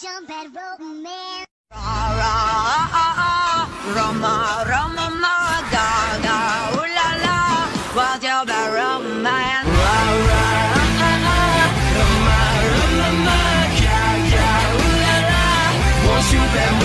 jump at rope man. Roma, Roma, ma, ga, ga, ooh la la, what's your rope man? Roma, Roma, ma, ga, ga, ooh la la, won't you be